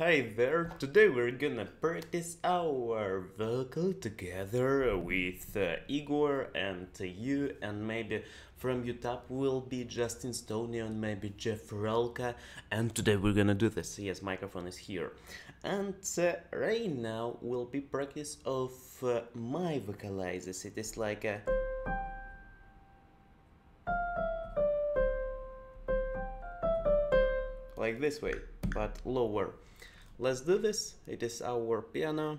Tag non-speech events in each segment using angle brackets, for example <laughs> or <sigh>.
Hi there, today we're gonna practice our vocal together with uh, Igor and uh, you and maybe from YouTube will be Justin Stoney and maybe Jeff Rolka and today we're gonna do this, yes microphone is here. And uh, right now will be practice of uh, my vocalizers, it is like a like this way but lower let's do this. It is our piano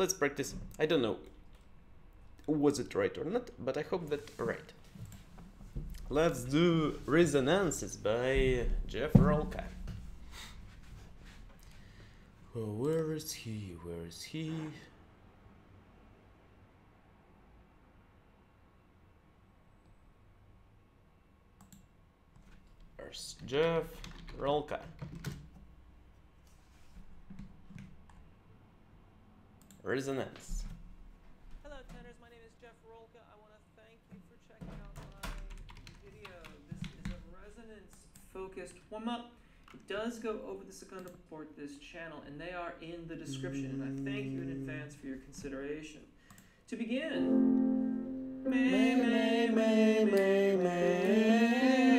let's practice. I don't know was it right or not, but I hope that right. Let's do Resonances by Jeff Rolka. Oh, where is he? Where is he? There's Jeff Rolka. Resonance. Hello, tenors. My name is Jeff Rolka. I want to thank you for checking out my video. This is a resonance-focused warm-up. It does go over the Secunda Port, this channel, and they are in the description. And I thank you in advance for your consideration. To begin, may, may, may, may, may.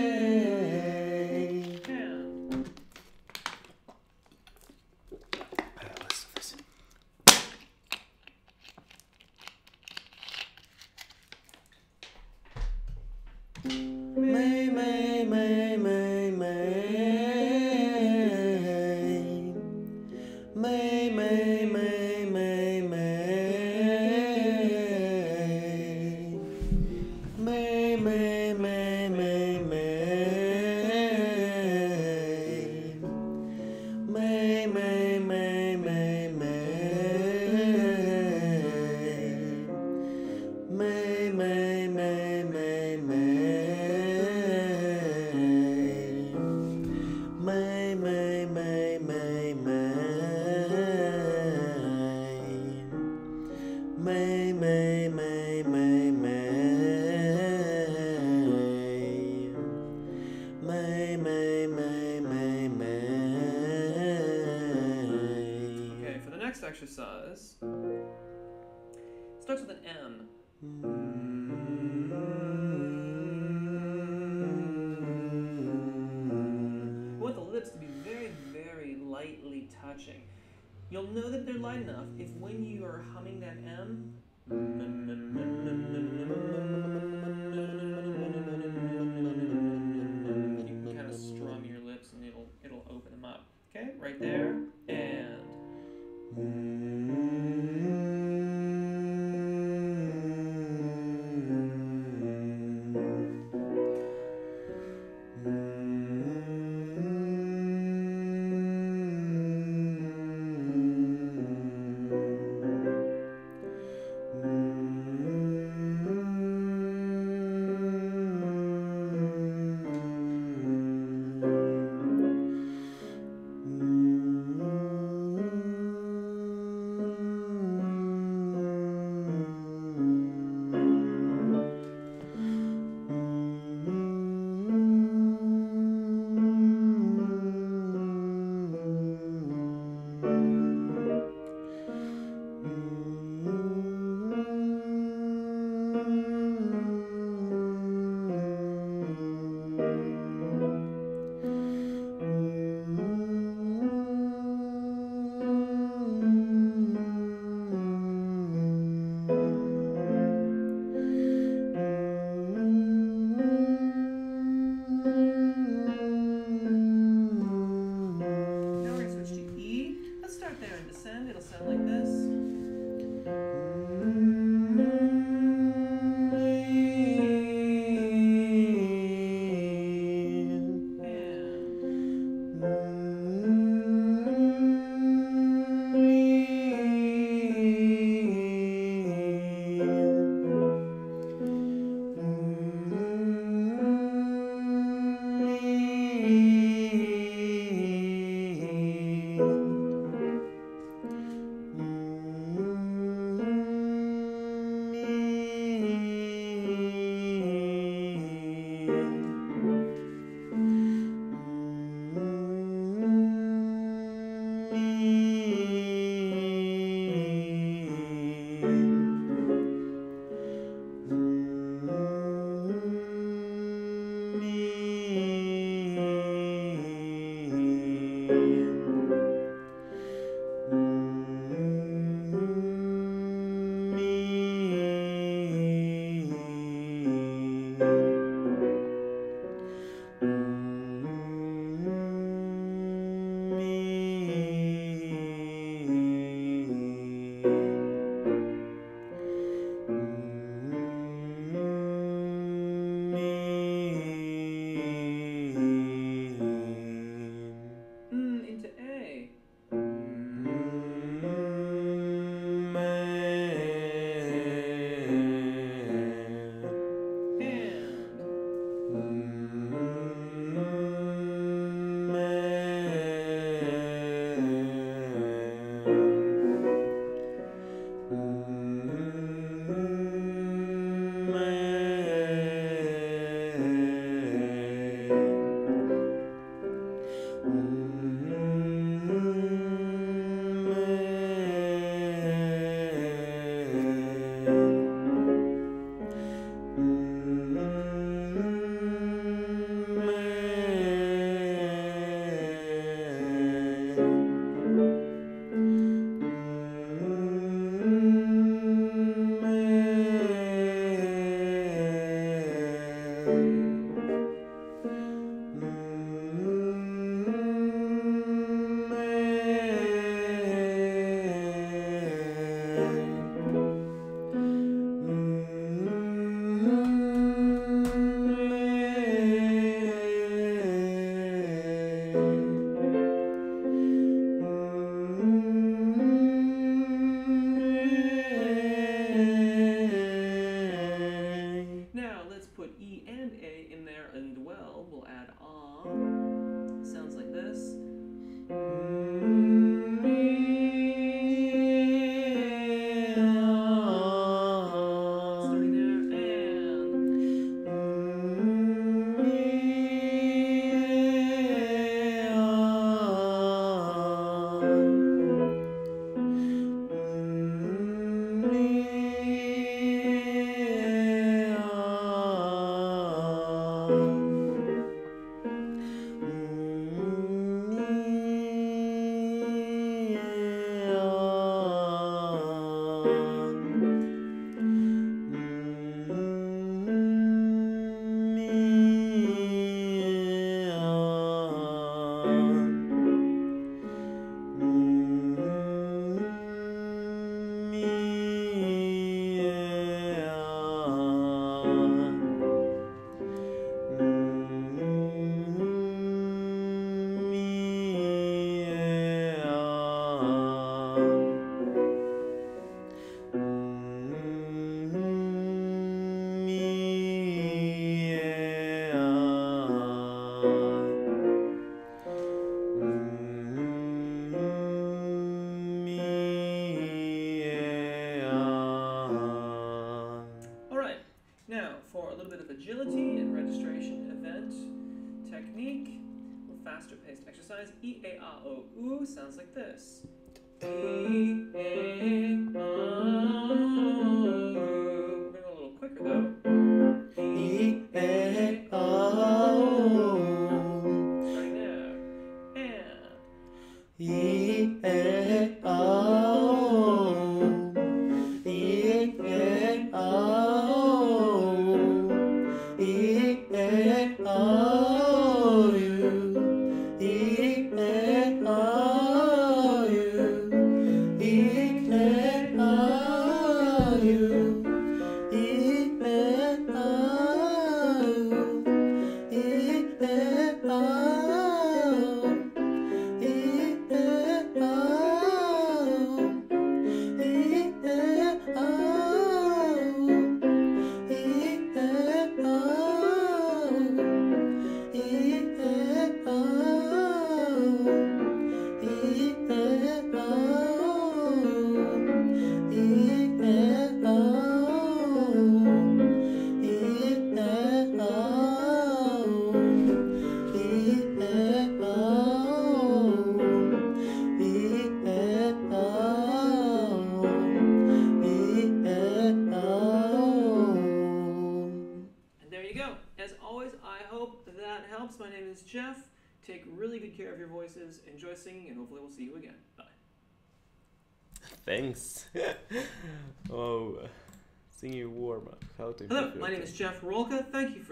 Next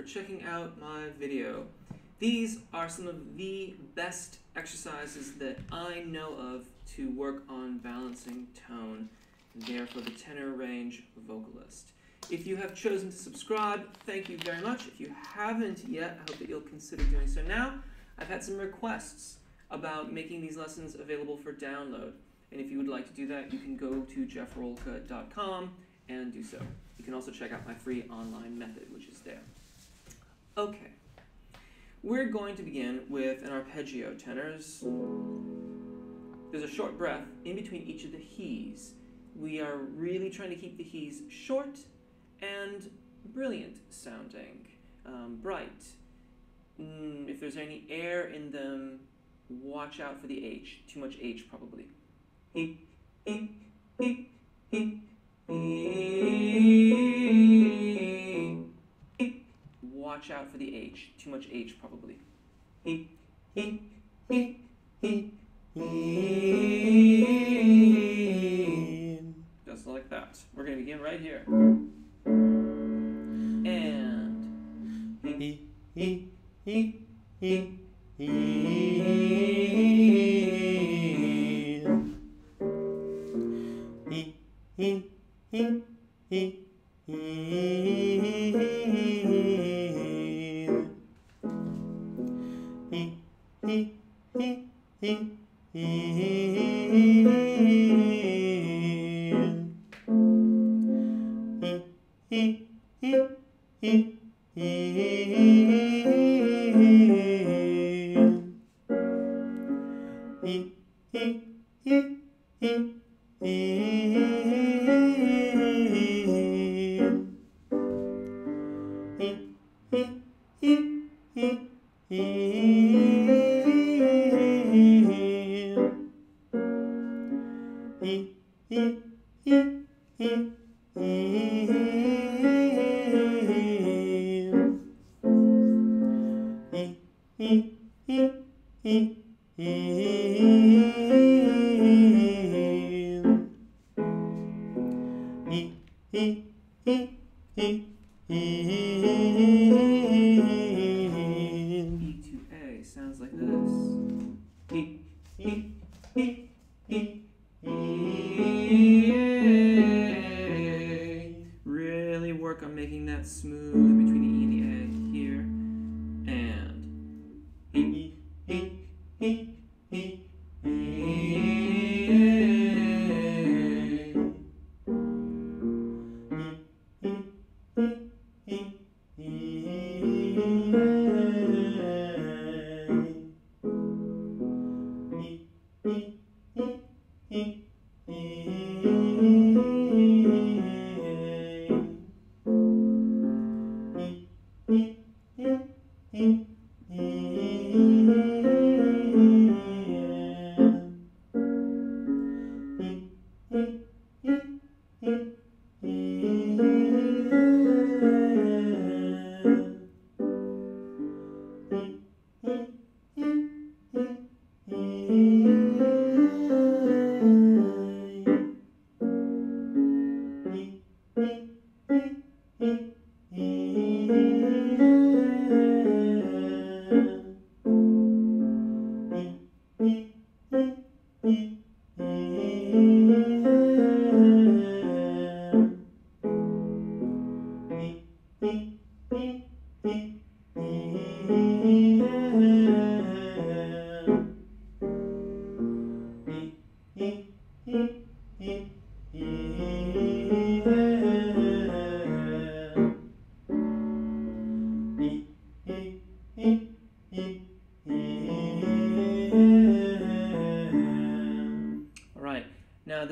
checking out my video. These are some of the best exercises that I know of to work on balancing tone, and therefore the tenor range vocalist. If you have chosen to subscribe, thank you very much. If you haven't yet, I hope that you'll consider doing so now. I've had some requests about making these lessons available for download. And if you would like to do that, you can go to jeffrolka.com and do so. You can also check out my free online method, which is there. Okay. We're going to begin with an arpeggio tenors. There's a short breath in between each of the he's. We are really trying to keep the he's short and brilliant sounding, um, bright. Mm, if there's any air in them, watch out for the H. Too much H, probably. E, e, e, e, e, e. Watch out for the H. Too much H, probably. Just like that. We're going to begin right here. And.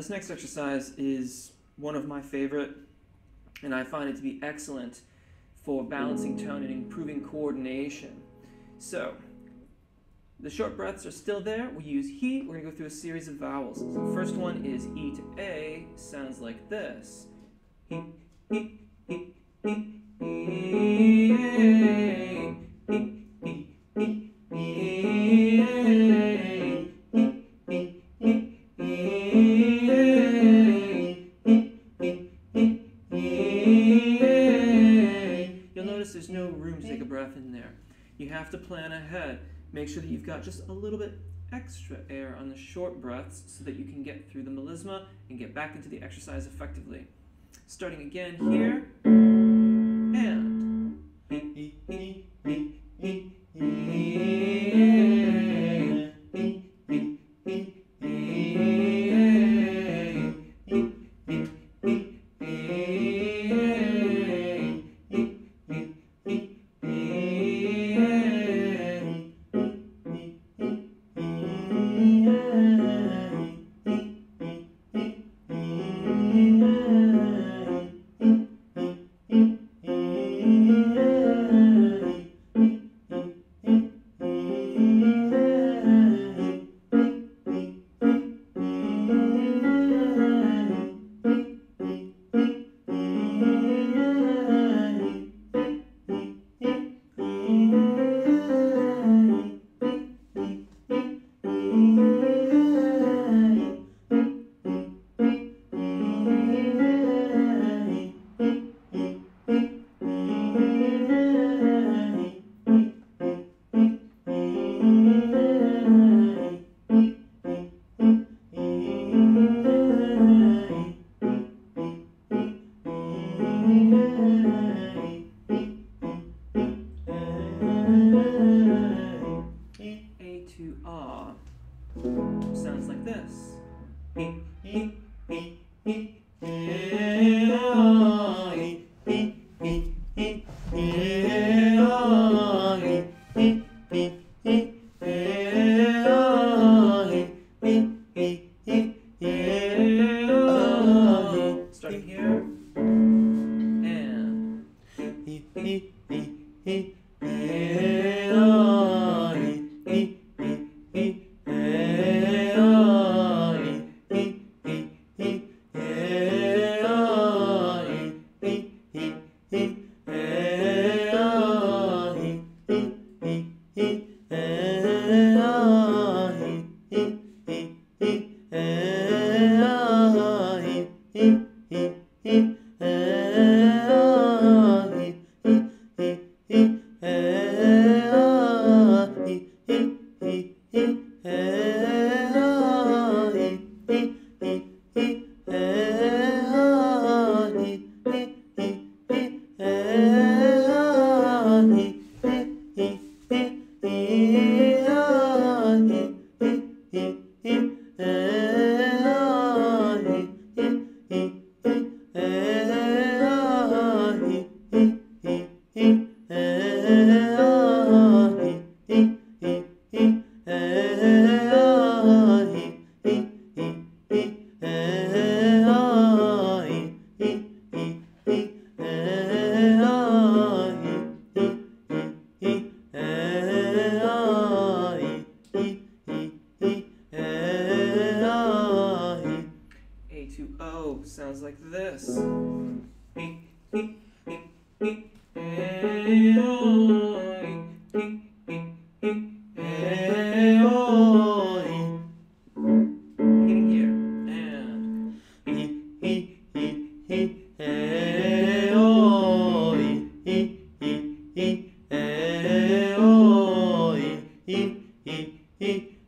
This next exercise is one of my favorite, and I find it to be excellent for balancing tone and improving coordination. So, the short breaths are still there. We use he. We're going to go through a series of vowels. So the first one is E to A, sounds like this. You have to plan ahead. Make sure that you've got just a little bit extra air on the short breaths so that you can get through the melisma and get back into the exercise effectively. Starting again here, and.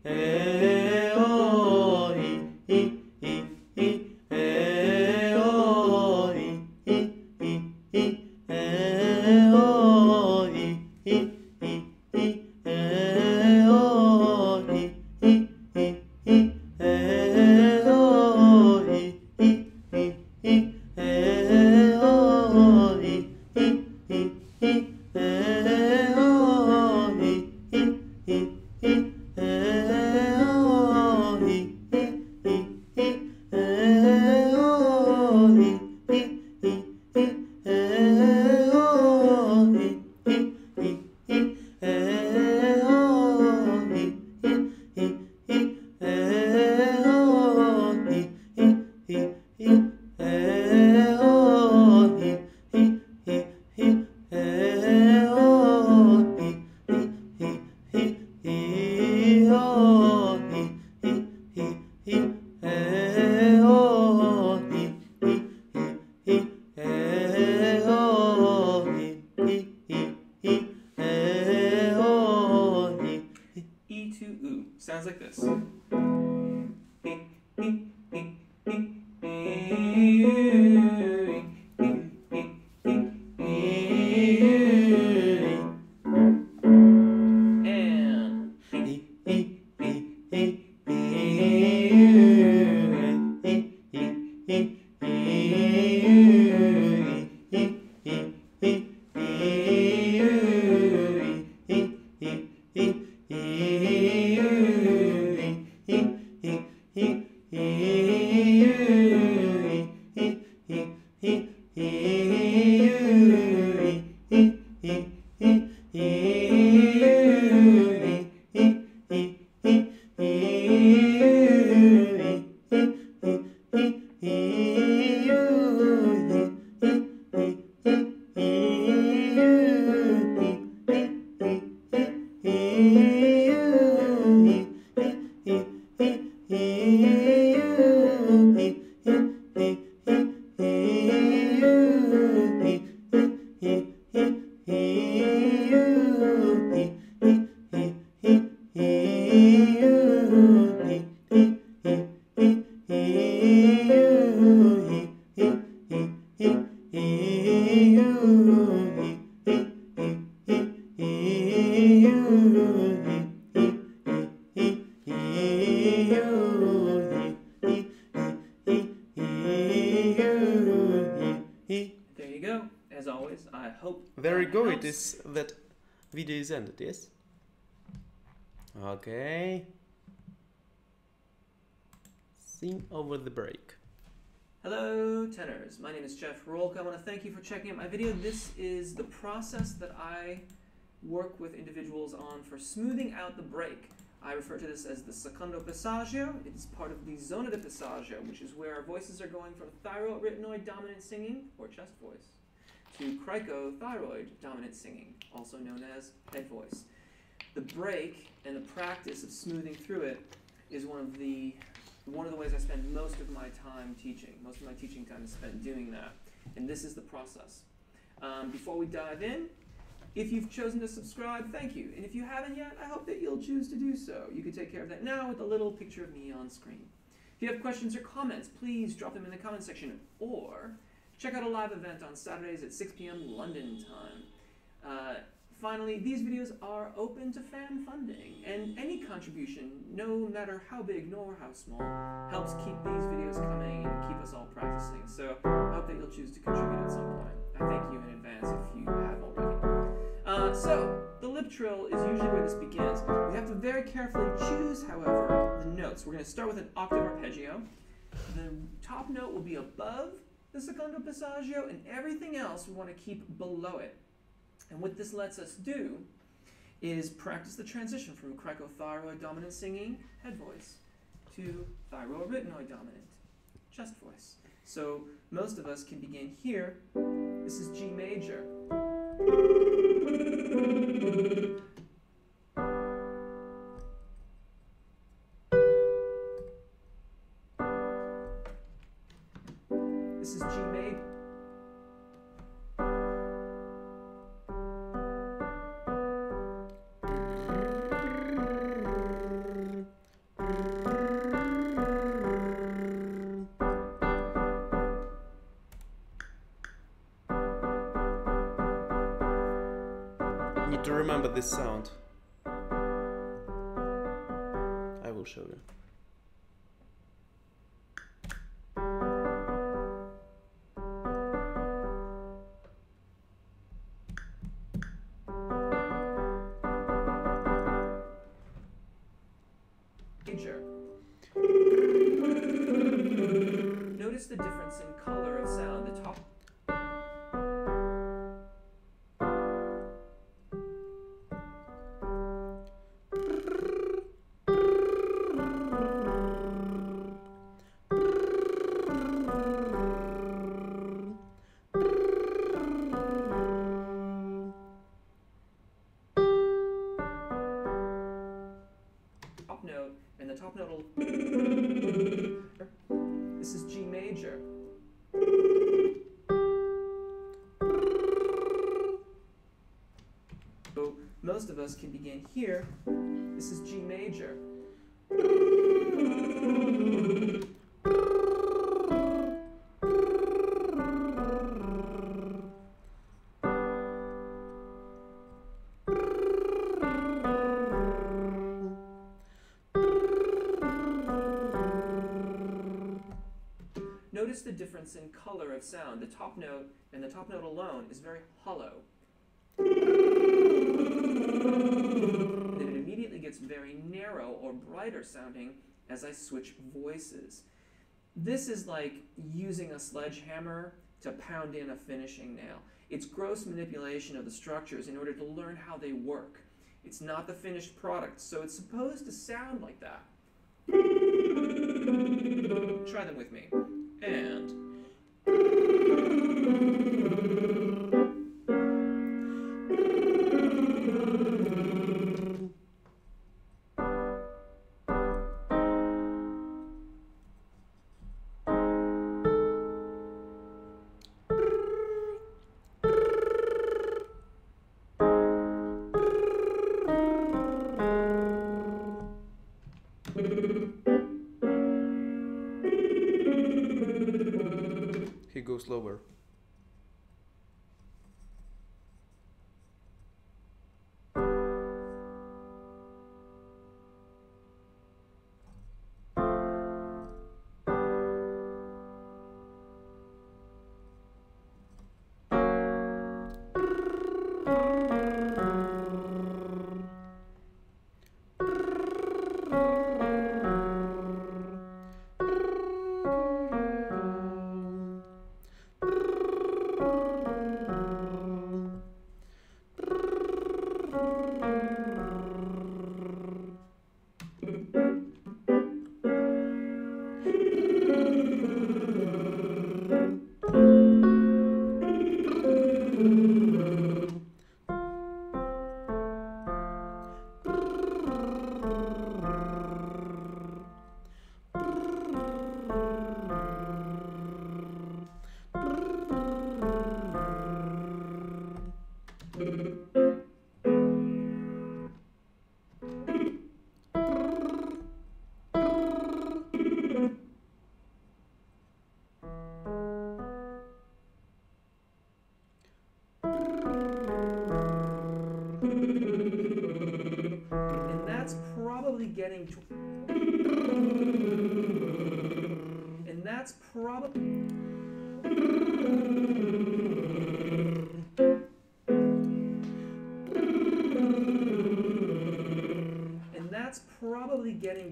E over the break. Hello, tenors. My name is Jeff Rolka. I want to thank you for checking out my video. This is the process that I work with individuals on for smoothing out the break. I refer to this as the secondo passaggio. It's part of the zona de passaggio, which is where our voices are going from thyroarytenoid dominant singing, or chest voice, to cricothyroid dominant singing, also known as head voice. The break and the practice of smoothing through it is one of the one of the ways I spend most of my time teaching. Most of my teaching time is spent doing that, and this is the process. Um, before we dive in, if you've chosen to subscribe, thank you. And if you haven't yet, I hope that you'll choose to do so. You can take care of that now with a little picture of me on screen. If you have questions or comments, please drop them in the comment section or check out a live event on Saturdays at 6 p.m. London time. Uh, finally, these videos are open to fan funding, and any contribution, no matter how big nor how small, helps keep these videos coming and keep us all practicing. So I hope that you'll choose to contribute at some point. I thank you in advance if you have already. Uh, so, the lip trill is usually where this begins. We have to very carefully choose, however, the notes. We're going to start with an octave arpeggio. The top note will be above the secondo passaggio, and everything else we want to keep below it. And what this lets us do is practice the transition from cricothyroid dominant singing, head voice, to thyroarytenoid dominant, chest voice. So most of us can begin here. This is G major. This sound. I will show you. Sound. The top note and the top note alone is very hollow. Then it immediately gets very narrow or brighter sounding as I switch voices. This is like using a sledgehammer to pound in a finishing nail. It's gross manipulation of the structures in order to learn how they work. It's not the finished product, so it's supposed to sound like that. Try them with me. And Thank you. He goes lower.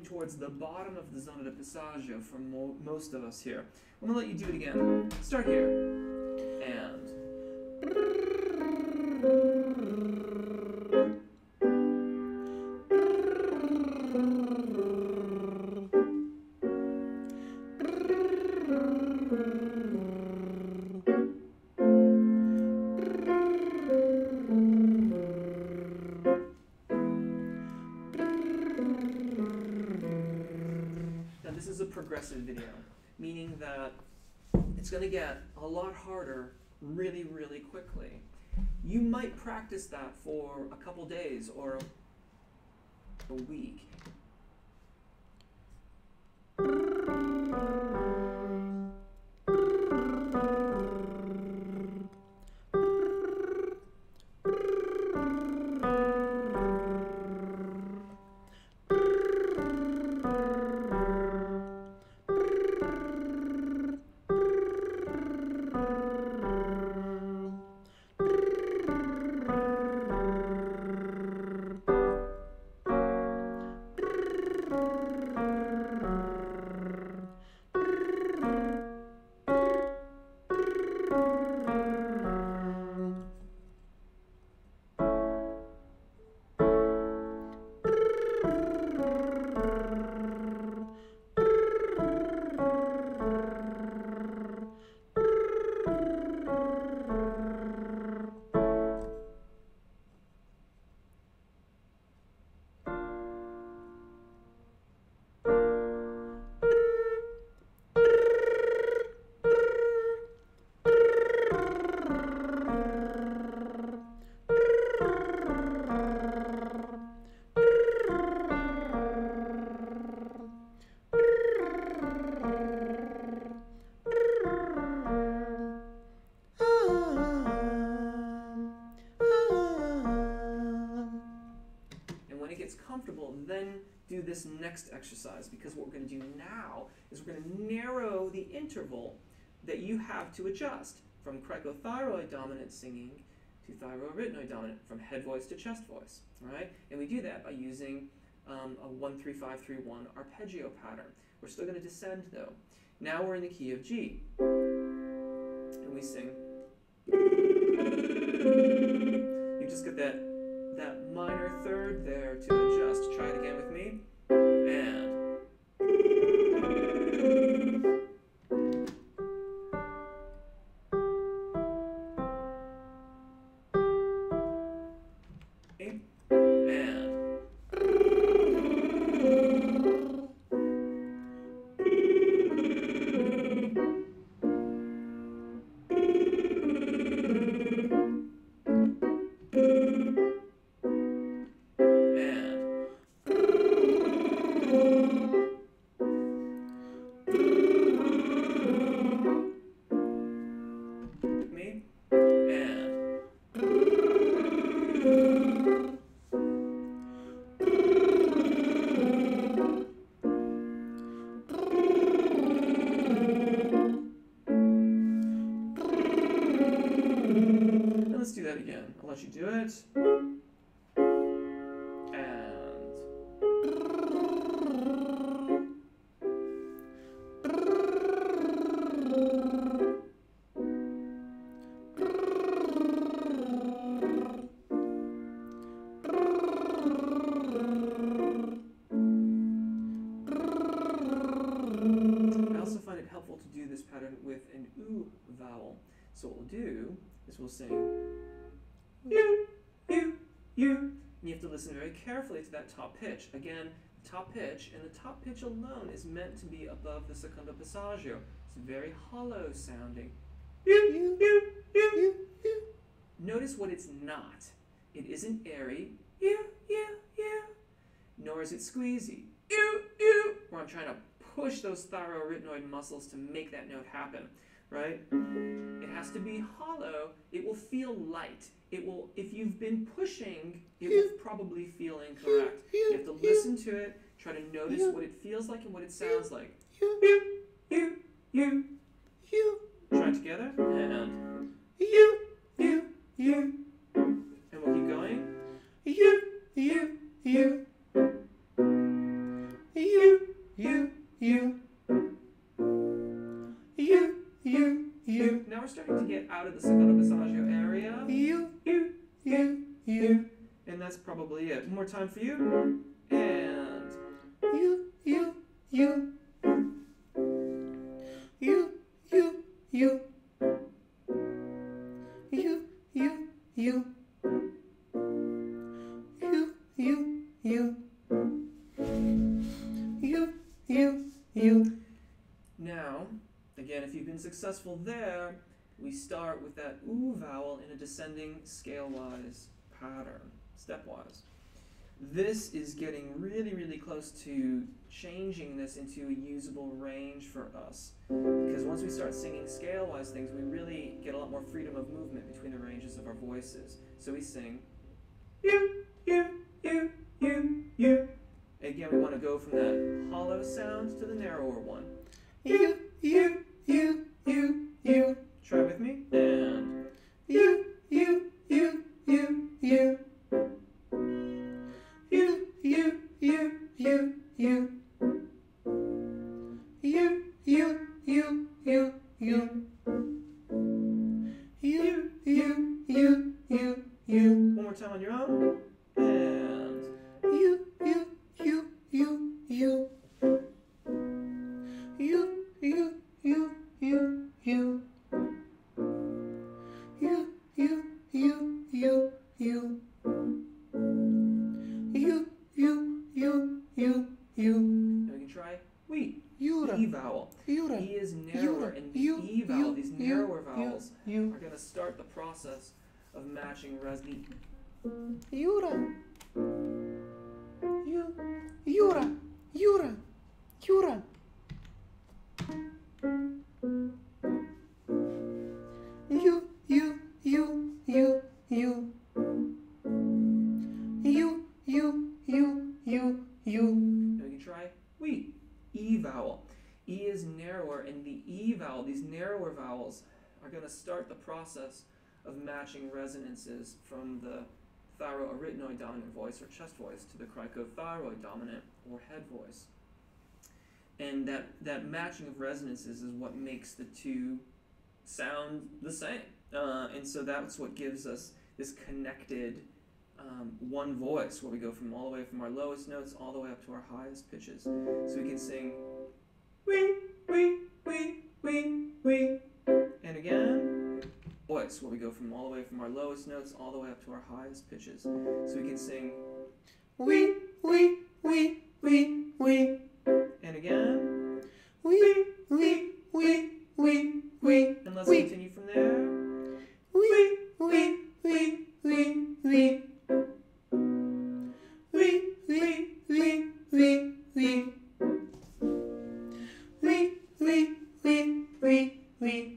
Towards the bottom of the zona de passaggio for mo- most of us here. I'm gonna let you do it again. Start here. Practice that for a couple days or a week. Then do this next exercise because what we're going to do now is we're going to narrow the interval that you have to adjust from cricothyroid dominant singing to thyroarytenoid dominant, from head voice to chest voice. right? And we do that by using um, a 1 3 5 3 1 arpeggio pattern. We're still going to descend though. Now we're in the key of G. And we sing. You just get that minor third there to adjust. Try it again with me. Top pitch. Again, top pitch, and the top pitch alone is meant to be above the secondo passaggio. It's very hollow sounding. Notice what it's not. It isn't airy. Nor is it squeezy. Where I'm trying to push those thyroarytenoid muscles to make that note happen, right? It has to be hollow. It will feel light. It will, if you've been pushing, it will probably feel incorrect. You have to listen to it Try to notice what it feels like and what it sounds like. You, You, you. you, Try it together. And you, you, you, and we'll keep going. you, you, you, you, you, you, you, you. Now we're starting to get out of the secondo passaggio area. You, you, you, you. And that's probably it. More time for you. And. You, you, you. You, you, you. You, you, you. You, you, you again, if you've been successful there, we start with that oo vowel in a descending scale-wise pattern, stepwise. This is getting really, really close to changing this into a usable range for us. Because once we start singing scale-wise things, we really get a lot more freedom of movement between the ranges of our voices. So we sing you, you, you, you, you. Again, we want to go from that hollow sound to the narrower one. You, you, process of matching resonances from the thyroarytenoid dominant voice or chest voice to the cricothyroid dominant or head voice. And that, that matching of resonances is what makes the two sound the same. Uh, and so that's what gives us this connected um, one voice where we go from all the way from our lowest notes all the way up to our highest pitches. So we can sing wee, wee, wee, wee, wee. And again, voice, where we go from all the way from our lowest notes all the way up to our highest pitches. So we can sing we, we, we, we, we. And again, we, we, we, we, we. And let's we. continue from there. We, we, we, we, we. We, we, we, we, we. We, we, we, we, we.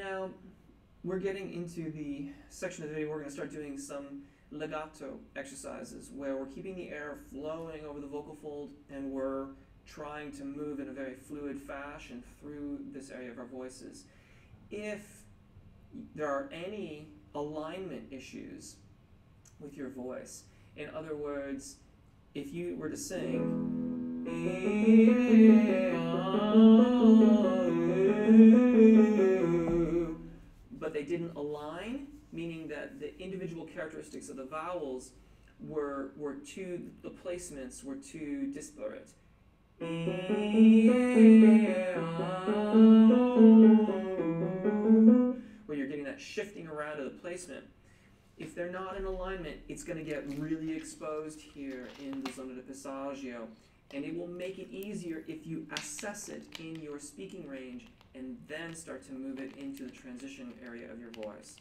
now we're getting into the section of the video where we're going to start doing some legato exercises where we're keeping the air flowing over the vocal fold and we're trying to move in a very fluid fashion through this area of our voices. If there are any alignment issues with your voice, in other words, if you were to sing, didn't align, meaning that the individual characteristics of the vowels were were too the placements were too disparate. Where you're getting that shifting around of the placement. If they're not in alignment, it's going to get really exposed here in the zona de passaggio. And it will make it easier if you assess it in your speaking range and then start to move it into the transition area of your voice.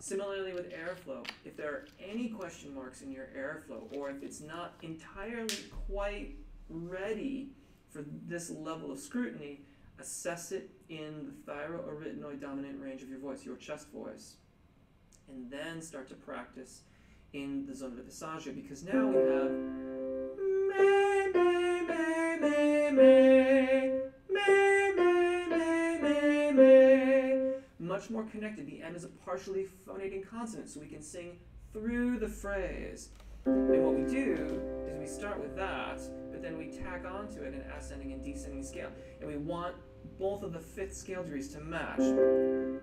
Similarly with airflow, if there are any question marks in your airflow or if it's not entirely quite ready for this level of scrutiny, assess it in the thyroarytenoid dominant range of your voice, your chest voice, and then start to practice in the zona de passaggio because now we have me, me, me, me, me, me, much more connected. The M is a partially phonating consonant, so we can sing through the phrase. And what we do is we start with that, but then we tack onto it an ascending and descending scale. And we want both of the fifth scale degrees to match. Do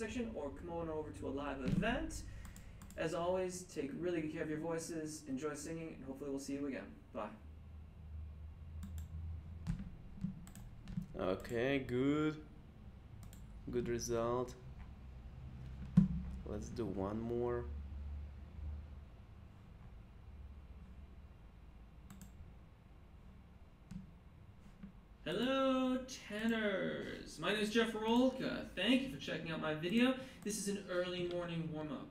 section or come on over to a live event. As always, take really good care of your voices, enjoy singing, and hopefully we'll see you again. Bye. Okay, good. Good result. Let's do one more. Hello, tenors. My name is Jeff Rolka. Thank you for checking out my video. This is an early morning warm-up.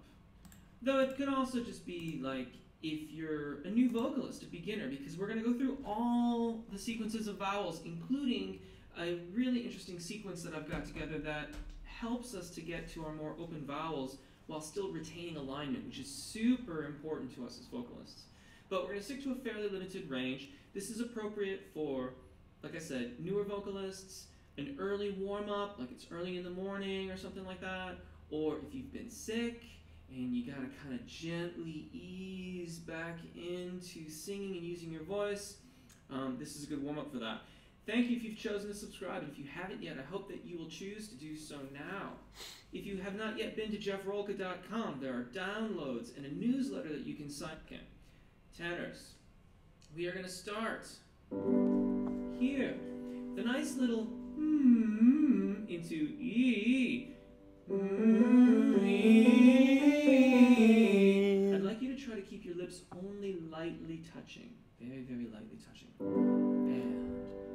Though it could also just be like if you're a new vocalist, a beginner, because we're going to go through all the sequences of vowels, including a really interesting sequence that I've got together that helps us to get to our more open vowels while still retaining alignment, which is super important to us as vocalists. But we're going to stick to a fairly limited range. This is appropriate for like I said, newer vocalists, an early warm up, like it's early in the morning or something like that, or if you've been sick and you gotta kind of gently ease back into singing and using your voice, um, this is a good warm up for that. Thank you if you've chosen to subscribe. And if you haven't yet, I hope that you will choose to do so now. If you have not yet been to jeffrolka.com, there are downloads and a newsletter that you can sign up. Tenors, we are going to start here. The nice little mm into E. Mm, E. I'd like you to try to keep your lips only lightly touching. Very, very lightly touching. And.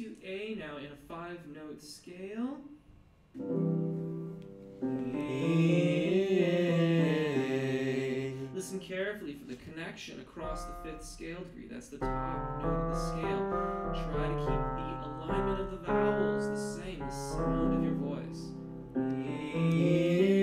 To A now in a five note scale. Listen carefully for the connection across the fifth scale degree. That's the top note of the scale. Try to keep the alignment of the vowels the same, the sound of your voice. And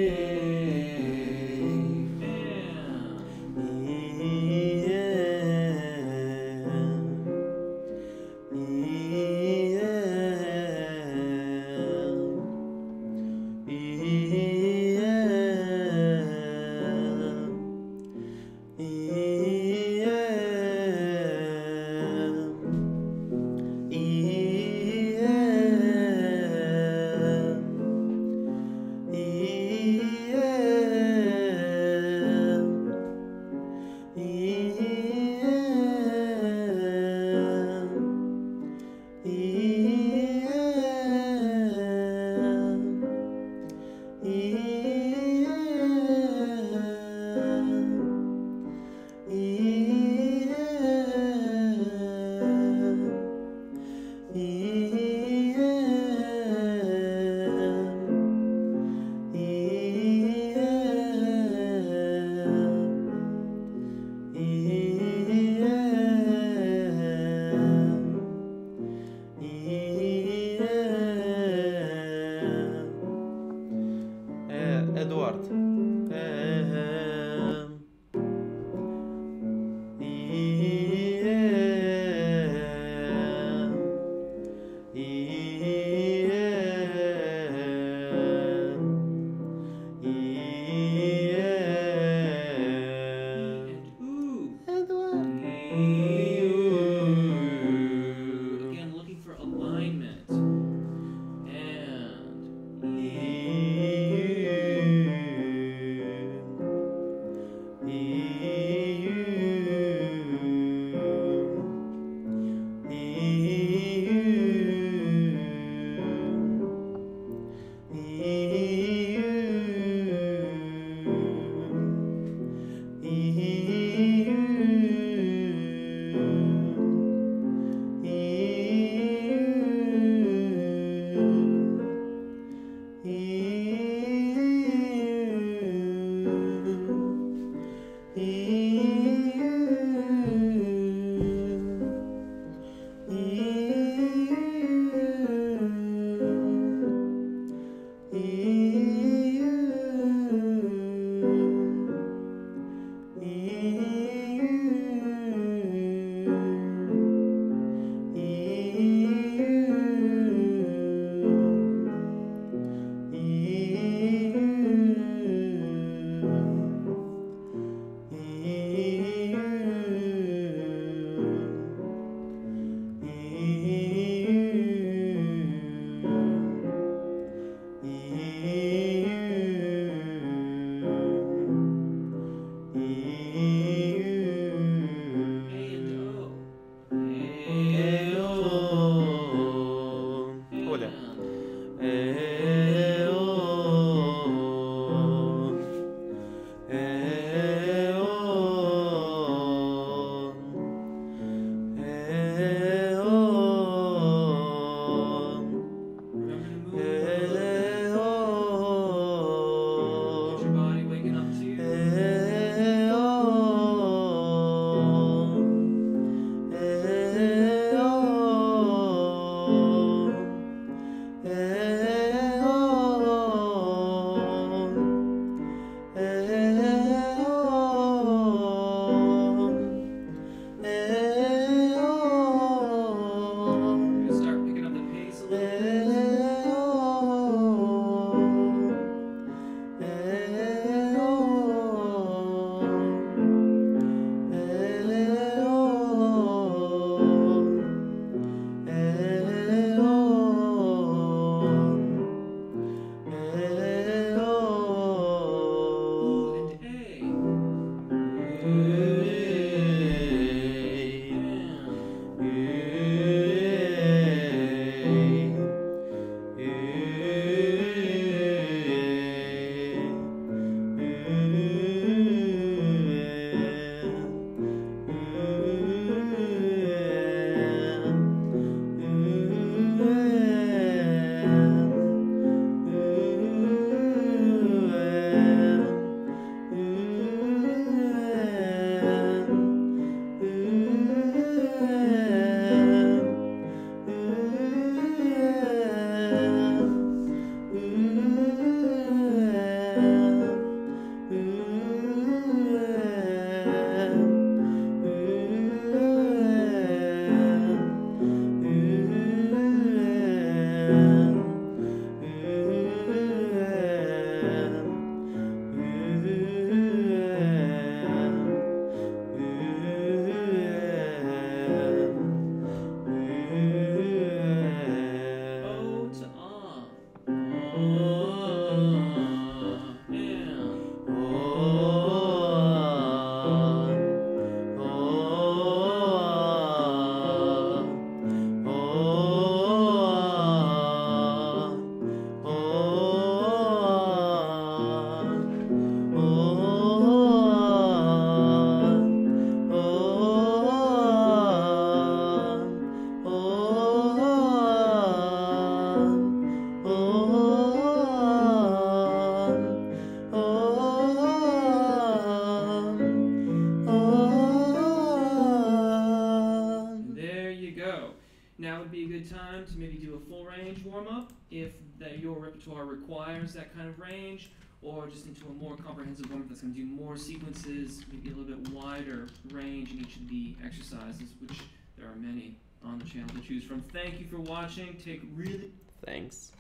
time to maybe do a full range warm up if that your repertoire requires that kind of range, or just into a more comprehensive warm up that's going to do more sequences, maybe a little bit wider range in each of the exercises, which there are many on the channel to choose from. Thank you for watching. Take really Thanks.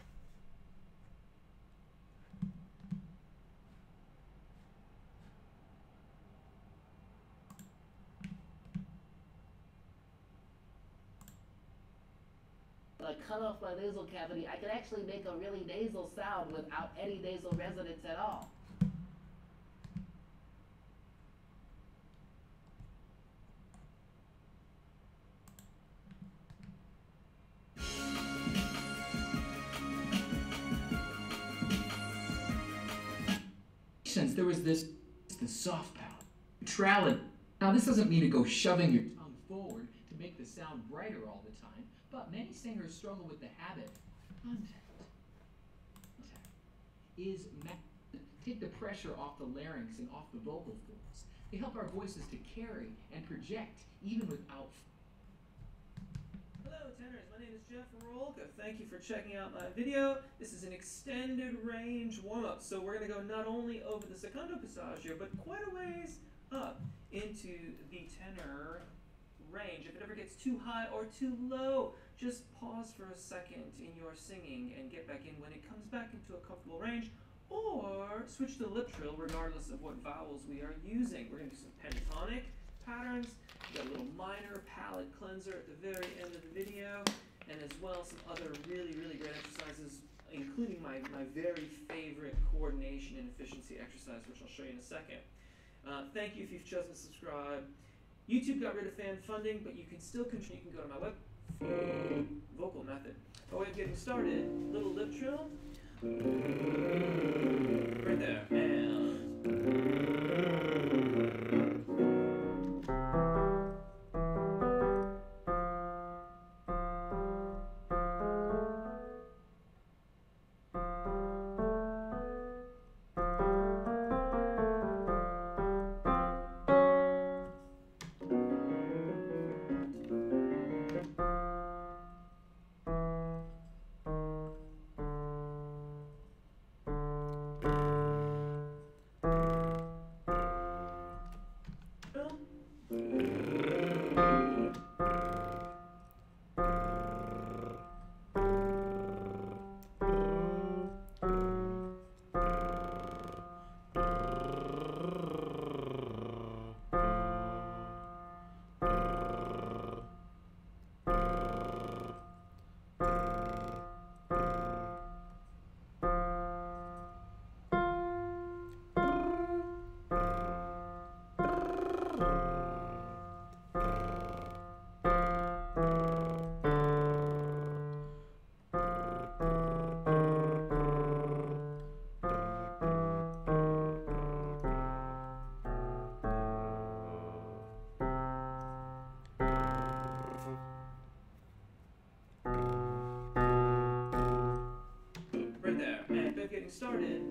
I cut off my nasal cavity, I can actually make a really nasal sound without any nasal resonance at all. Since there was this, the soft palate, neutrality. Now, this doesn't mean to go shoving your tongue forward to make the sound brighter all the time, but many singers struggle with the habit. Is take the pressure off the larynx and off the vocal folds. They help our voices to carry and project even without. Hello tenors, my name is Jeff Rolka. Thank you for checking out my video. This is an extended range warm-up, so we're going to go not only over the secondo passaggio, but quite a ways up into the tenor range. If it ever gets too high or too low, just pause for a second in your singing and get back in when it comes back into a comfortable range, or switch to lip trill regardless of what vowels we are using. We're going to do some pentatonic patterns. We got a little minor palate cleanser at the very end of the video, and as well some other really, really great exercises, including my, my very favorite coordination and efficiency exercise, which I'll show you in a second. Uh, thank you if you've chosen to subscribe. YouTube got rid of fan funding, but you can still continue. You can go to my web Mm, vocal method. By way of getting started, little lip trill. Right there. And started,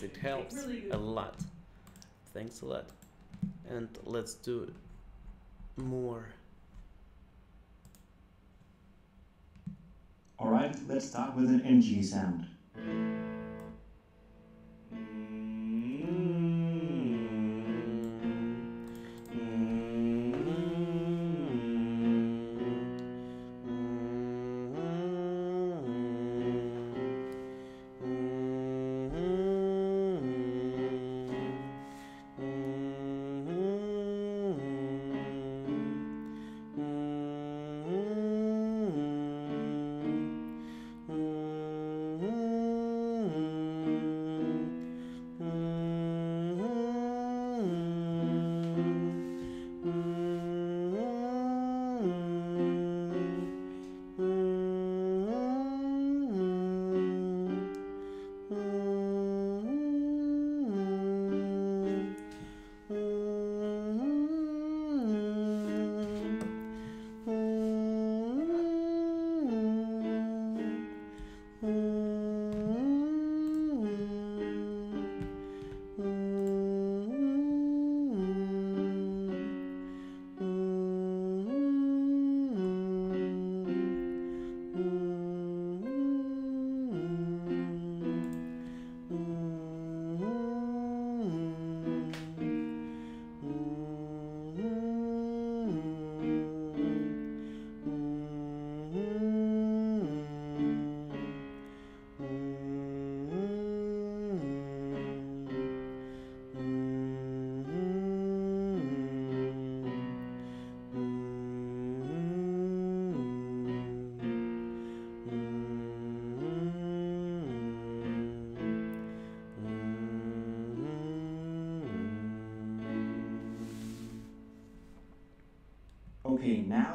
because it helps really a lot. Thanks a lot. And let's do more. Alright, let's start with an NG sound.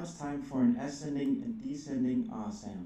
now it's time for an ascending and descending R sound.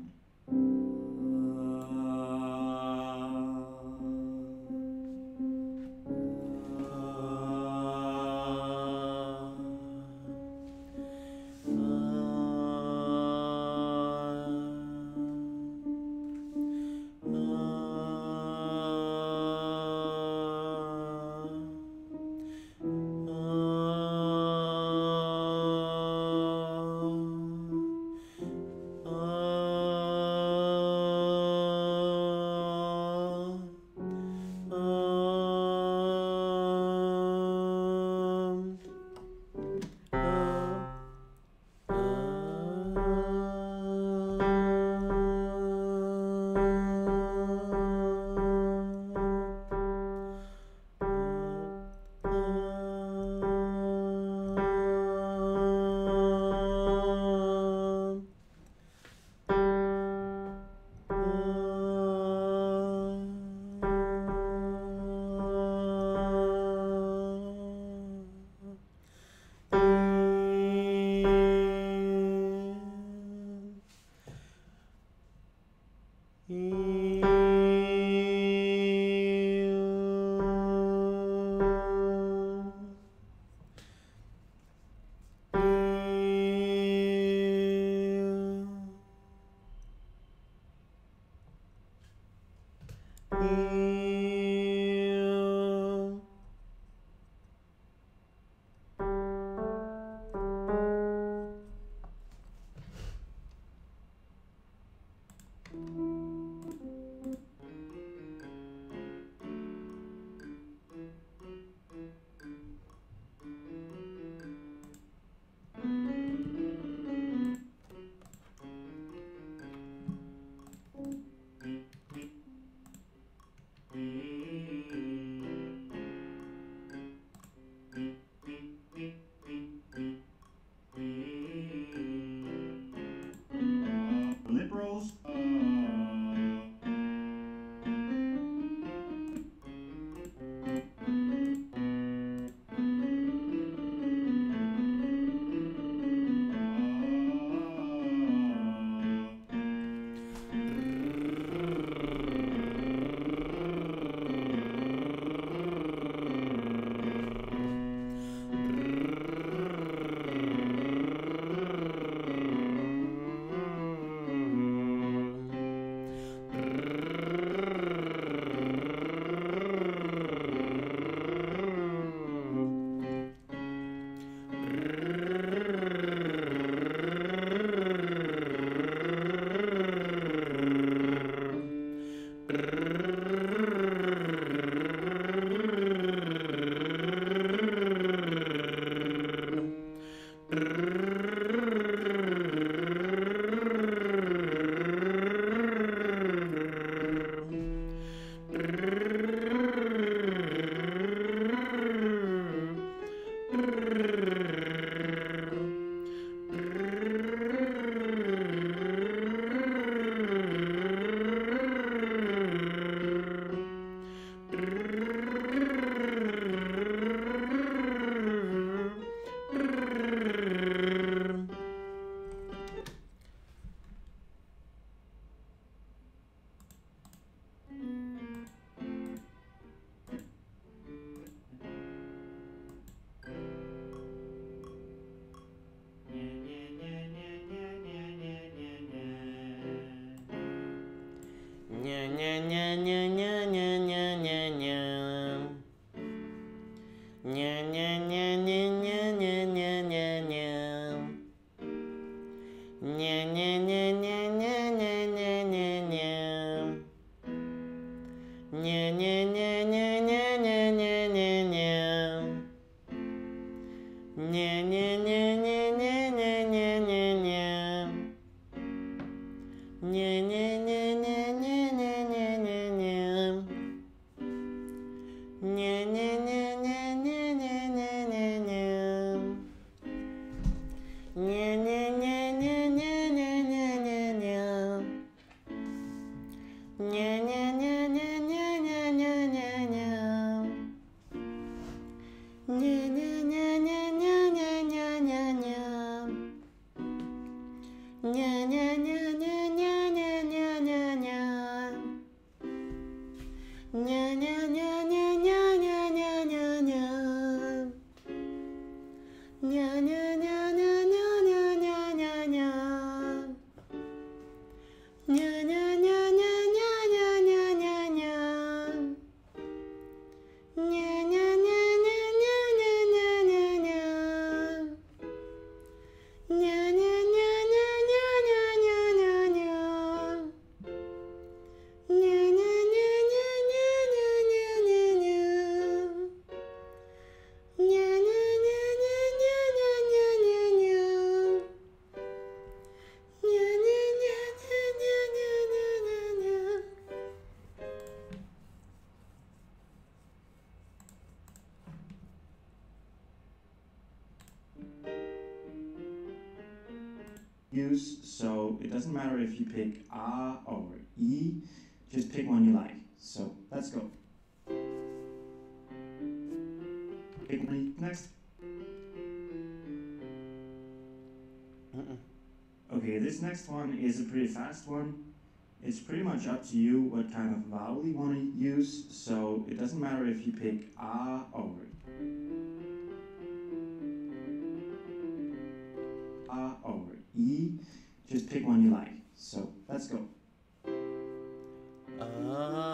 If you pick A oh. or E, just pick one you like. So let's go. Pick one next. Okay, this next one is a pretty fast one. It's pretty much up to you what kind of vowel you want to use, so it doesn't matter if you pick A Ah.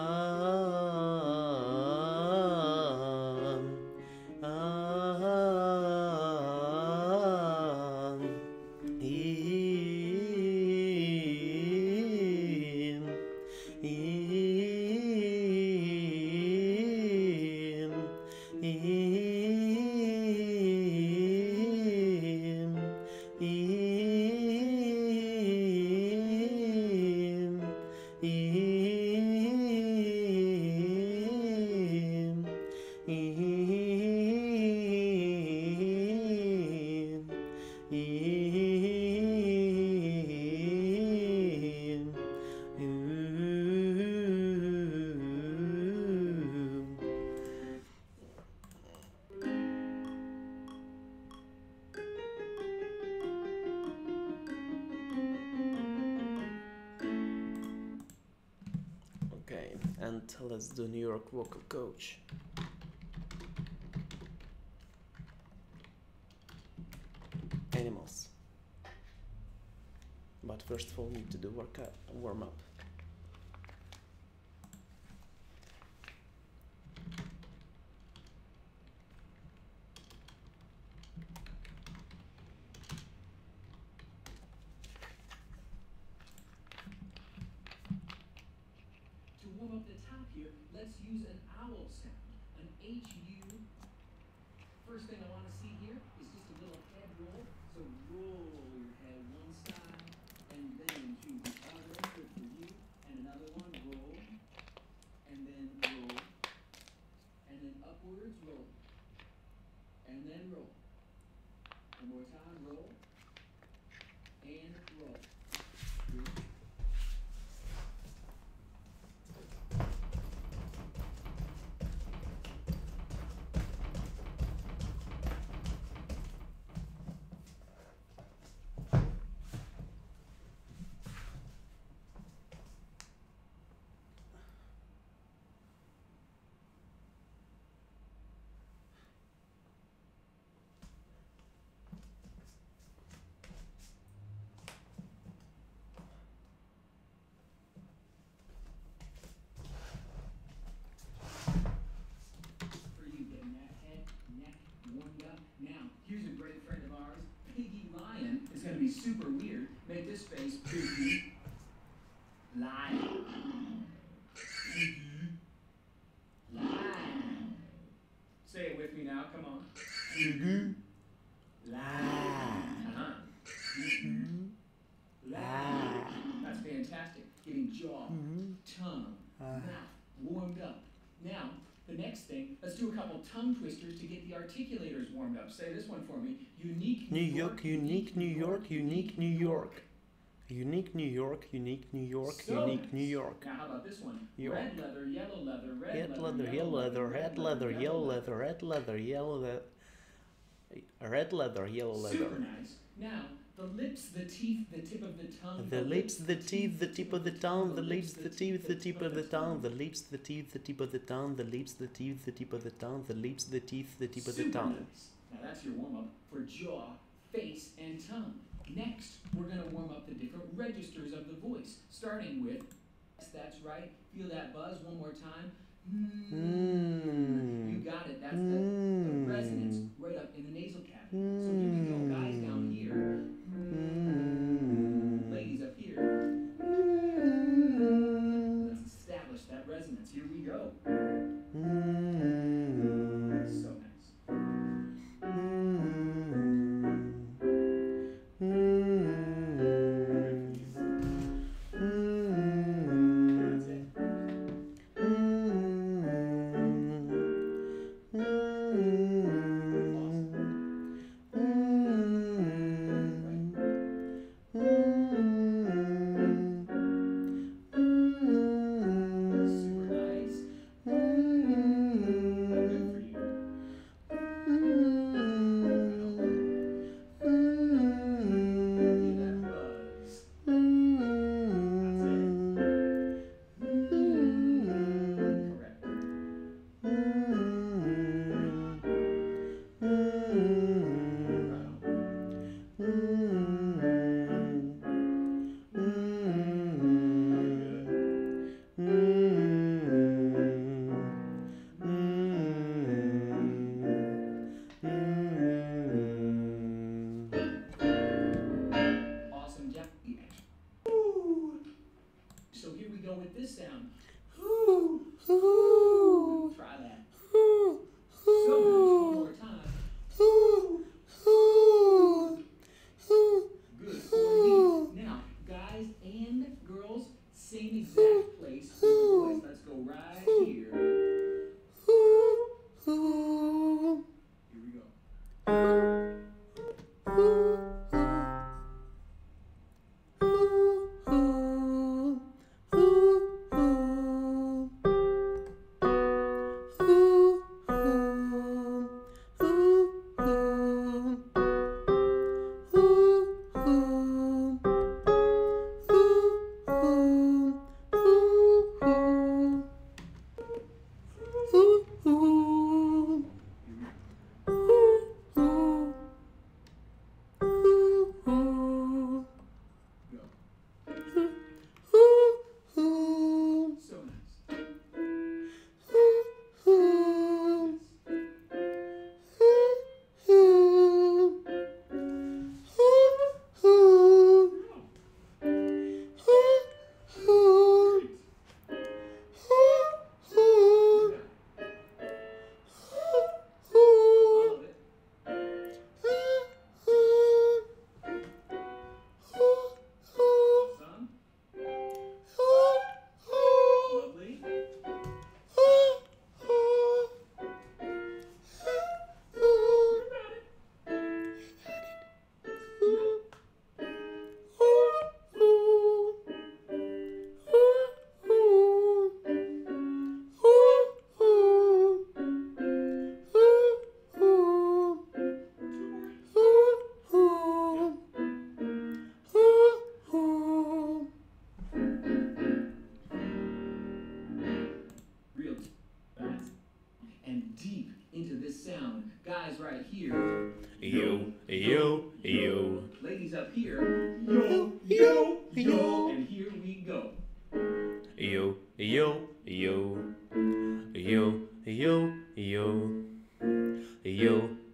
Let's do New York vocal coach. Animals. But first of all, need to do workout uh, warm up. Up. Say this one for me. Unique New York, unique New York, unique New York. Unique New York, unique New York, So unique nice. New York. Now, how about this one? York. Red leather, yellow leather, red Red leather, leather, yellow leather, red leather, yellow leather, red leather, yellow leather. Red leather, yellow Super nice. Now, the lips, the teeth, the tip of the tongue. The lips, the teeth, the tip of the tongue, the lips, the teeth, the tip of the tongue, the lips, the teeth, the tip of the tongue, the lips, the teeth, the tip of the tongue, the lips, the teeth, the tip of the tongue. That's your warm up for jaw, face, and tongue. Next, we're gonna warm up the different registers of the voice, starting with, yes, that's right, feel that buzz one more time. Mm.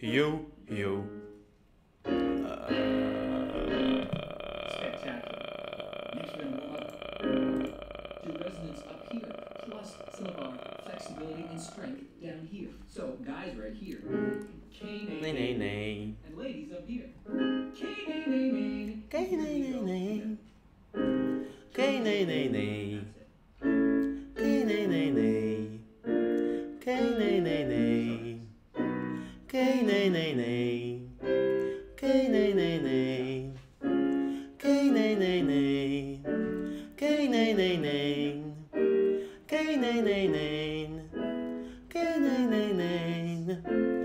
you, you. flexibility and strength down here. So guys right here. K nay nay. And ladies up here. K nay nay nay. K nay nay nay. K nay nay nay. K nay nay nay. K nay nay nay. K nay nay nay. K nay nay nay. K nay nay nay. K nay nay nay. K nay nay nay. K nay nay nay.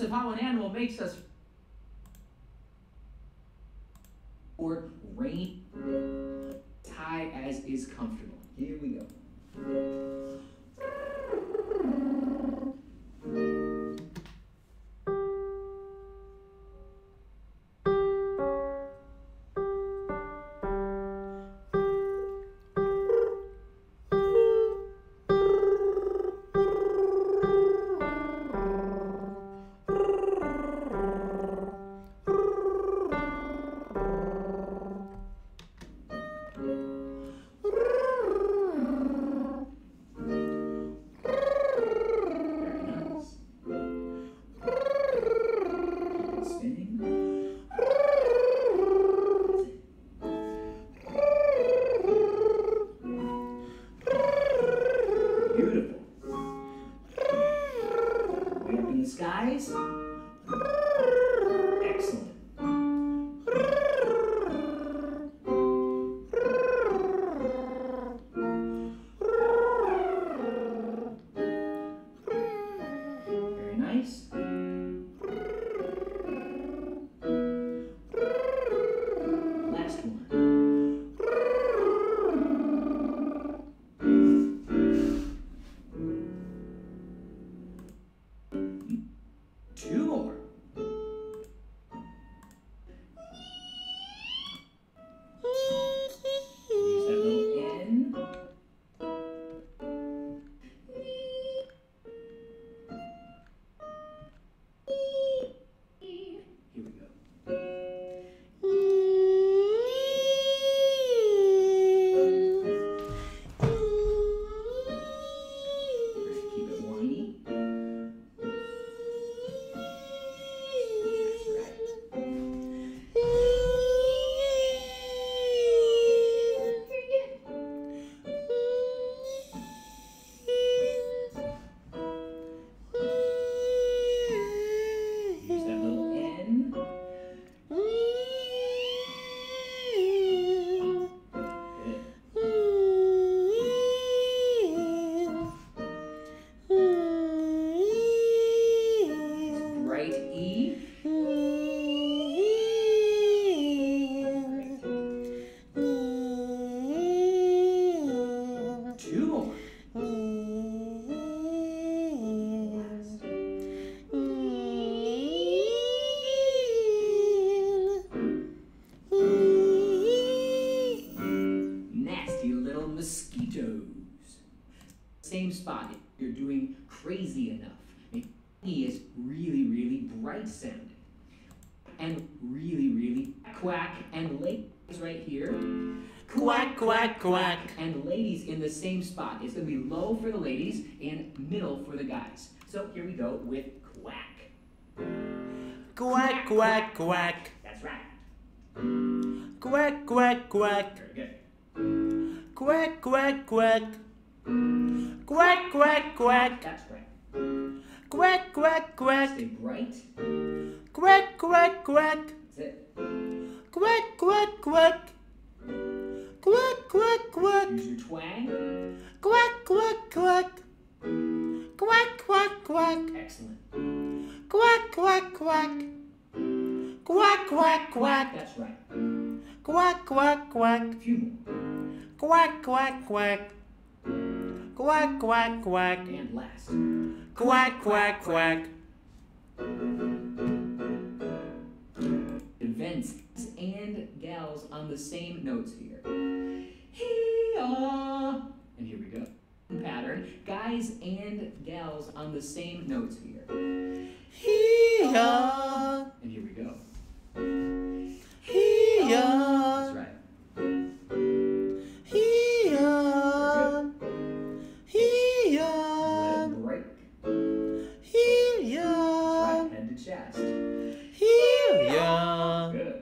Of how an animal makes us and middle for the guys. So here we go with quack. Quack, quack, quack. That's right. Quack, quack, quack. Very good. Quack, quack, quack. Quack, quack, quack. That's right. Quack, quack, quack. Stay bright. Quack, quack, quack. That's it. Quack, quack, quack. Quack, quack, quack. Use your twang. Quack, quack, quack. Quack, quack, quack. Excellent. Quack, quack, quack. Quack, quack, quack. That's right. Quack, quack, quack. A few more. Quack, quack, quack. Quack, quack, quack. And last. Quack, quack, quack. Events and gals on the same notes here. Hee-haw. And here we go. Pattern. Guys and gals on the same notes here. Hee-haw. Uh, and here we go. Hee-haw. That's right. Hee-haw. Let Hee-haw. it break. That's Hee-haw. right. Head to chest. Hee-haw. Good.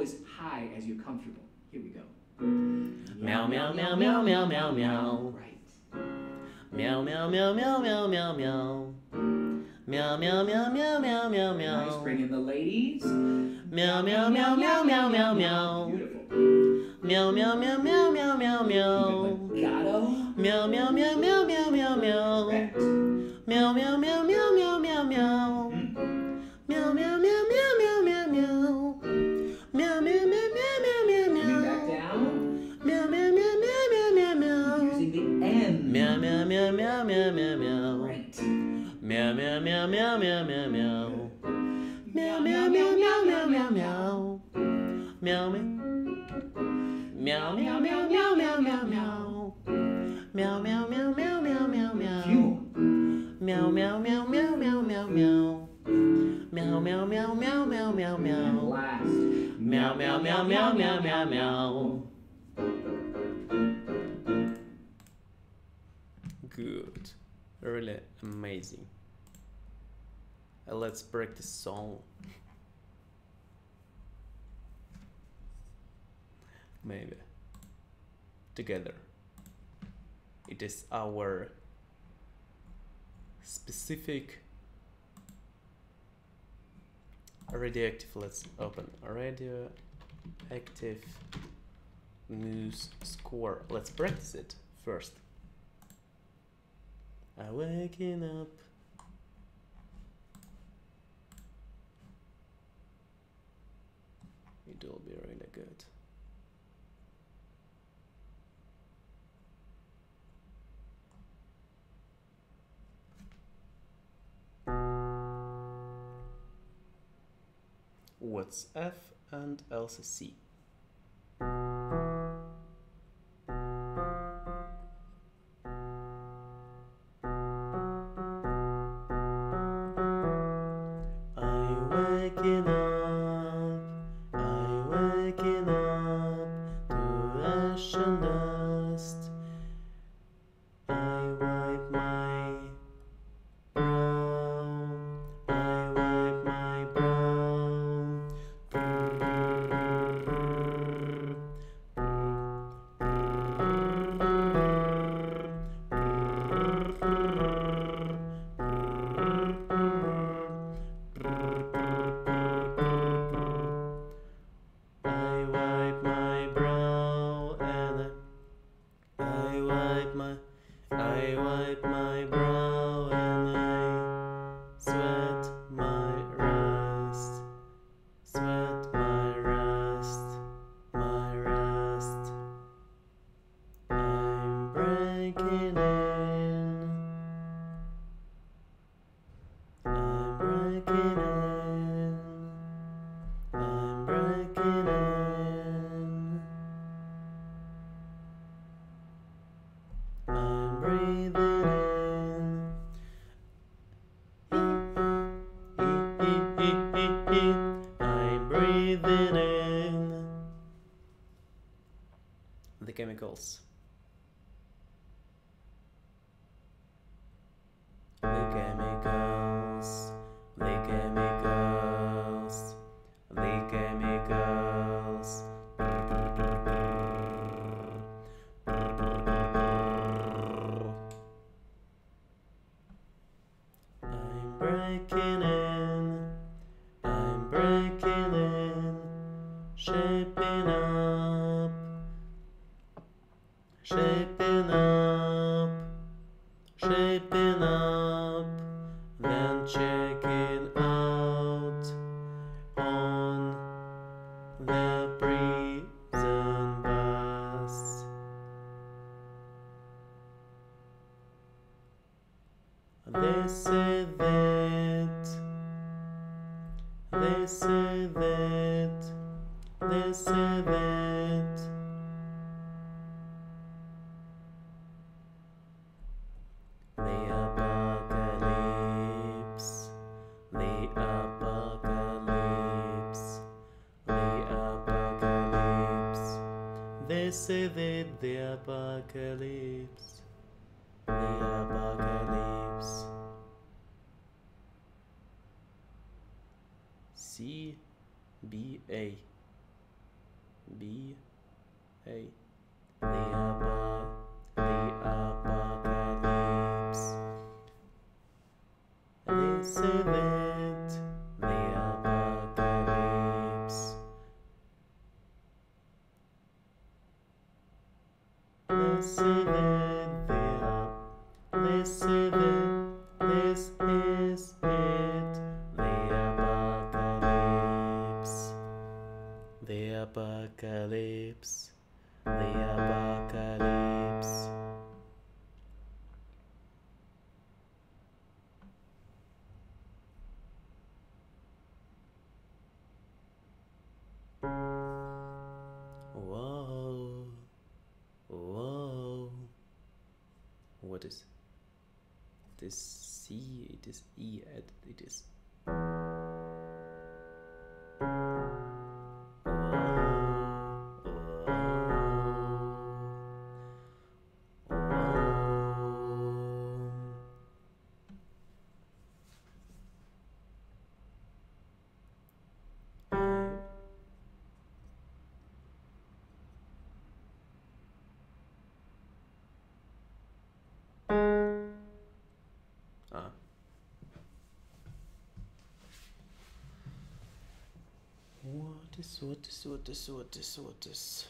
Go as high as you're comfortable. Here we go. Meow, meow, meow, meow, meow, meow, meow. Right. Meow, meow, meow, meow, meow, meow, meow. Meow, meow, meow, meow, meow, meow, Nice. Bring in the ladies. Meow, meow, meow, meow, meow, meow, meow. Beautiful. Meow, meow, meow, meow, meow, meow, meow. Legato. Meow, meow, meow, meow, meow, meow, meow. Meow, meow, meow, meow, meow, meow, meow. Mm. Meow, meow, meow, meow, meow, meow, meow, meow, meow. Meow, meow, meow, meow, meow, meow, meow. Meow, meow, meow, meow, meow, meow, meow. Meow, meow. Meow, meow, meow, meow, meow, meow, meow. Meow, meow, meow, meow, meow, meow, meow. Meow, meow, meow, meow, meow, meow, meow. Meow, meow, meow, meow, meow, meow. last. Meow, meow, meow, meow, meow, meow, meow. Good. Really amazing. Let's practice song. Maybe. Together. It is our specific radioactive. Let's open radioactive news score. Let's practice it first. I'm waking up. It will be really good. What's F and LCC? The se de, de apacaré. activities. Sortes, Sortes, Sortes, Sortes.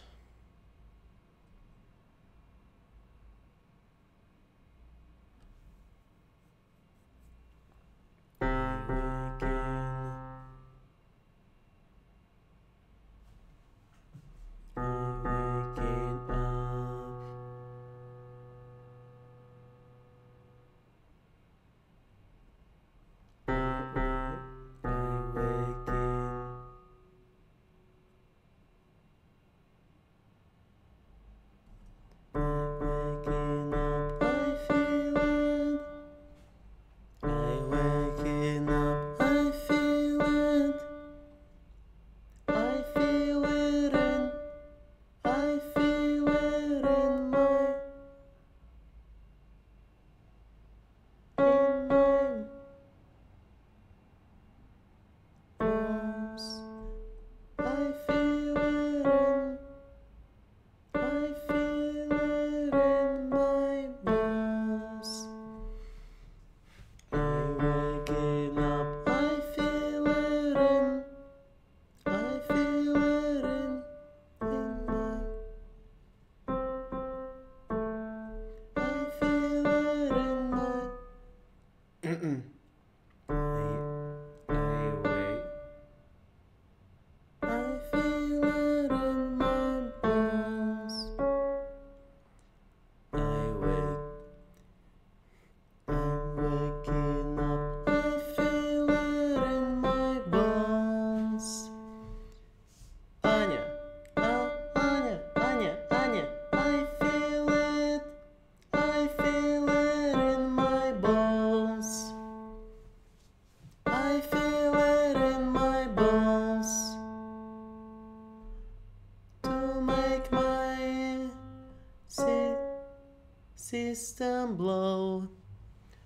and blow.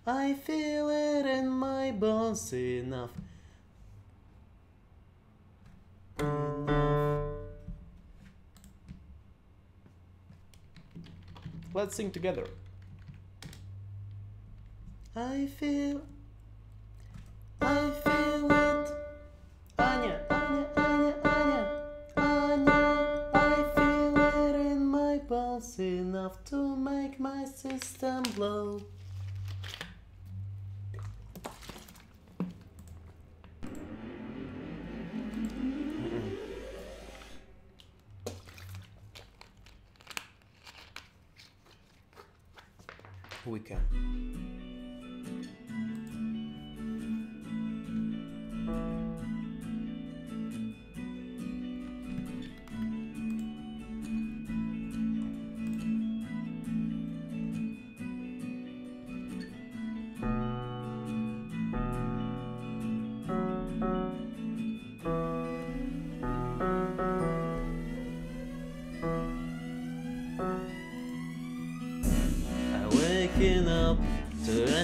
I feel it in my bones. Enough. Let's sing together. I feel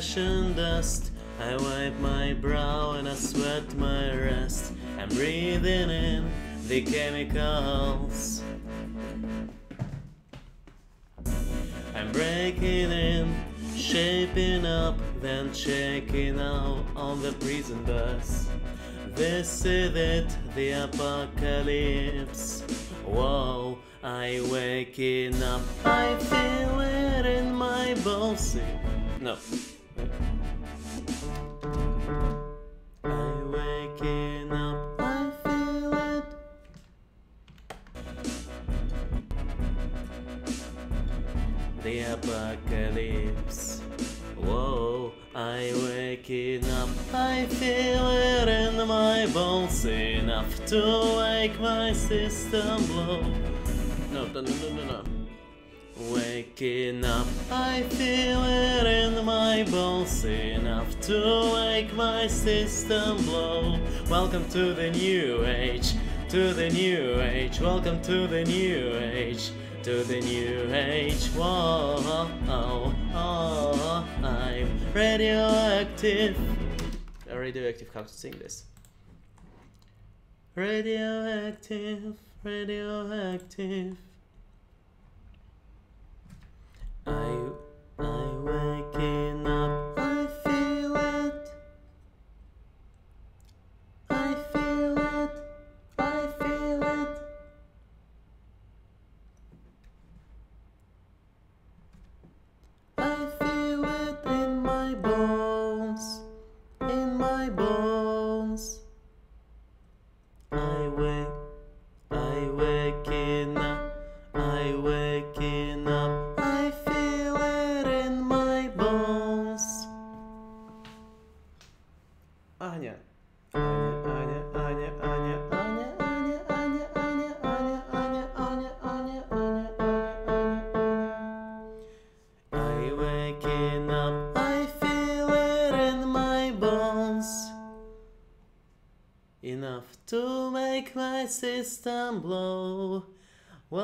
ash and dust. I wipe my brow and I sweat my rest. I'm breathing in the chemicals. I'm breaking in, shaping up, then checking out on the prison bus. This is it, the apocalypse. Whoa, I waking up, I feel it in my bones. No. I waking up, I feel it. The apocalypse. Whoa, I waking up, I feel it in my bones enough to make my system blow. No, no, no, no, no. Waking up, I feel it in my bones enough to make my system blow. Welcome to the new age, to the new age. Welcome to the new age, to the new age. Whoa, oh, oh, I'm radioactive. Radioactive, how to sing this? Radioactive, radioactive. I I waking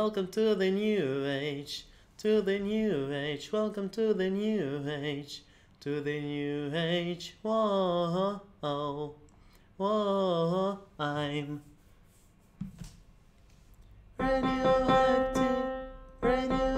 Welcome to the new age, to the new age. Welcome to the new age, to the new age. Whoa, whoa, I'm radioactive, radioactive.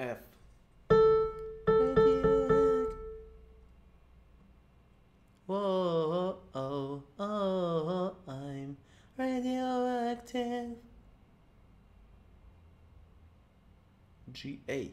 F. Whoa, oh, oh, oh, I'm radioactive. G A.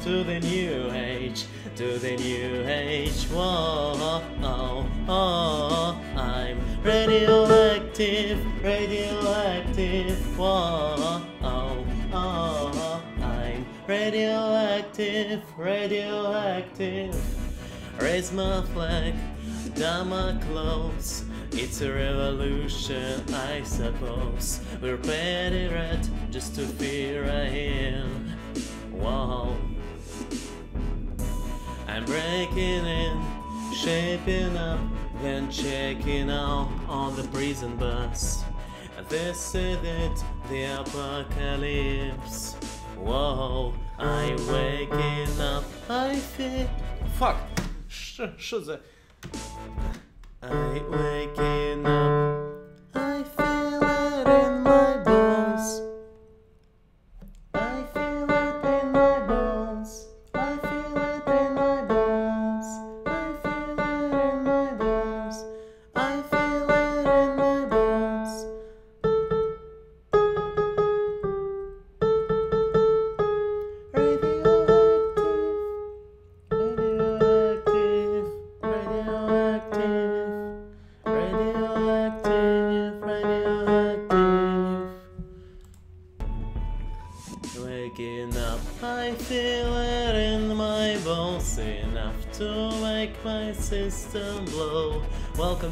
to the new age, to the new age. Whoa, oh, oh, I'm radioactive, radioactive. Whoa, oh, oh, I'm radioactive, radioactive. Raise my flag, down my clothes. It's a revolution, I suppose. We're petty red just to feel right here. I'm breaking in, shaping up, then checking out on the prison bus. This is it, the apocalypse. Whoa, I'm waking up, I feel. Fuck! Sh- sh- I waking up.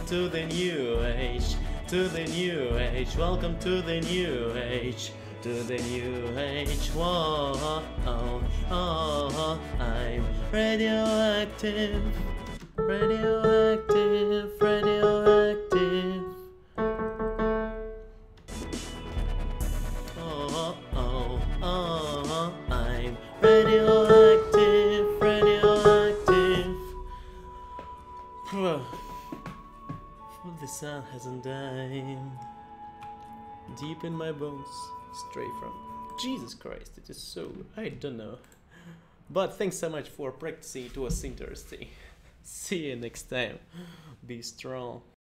To the new age, to the new age. Welcome to the new age, to the new age. Whoa, oh, oh, I'm radioactive, radioactive, Deep in my bones, Stray from. Jesus Christ, it is so. I don't know. But thanks so much for practicing, it was interesting. <laughs> See you next time. Be strong.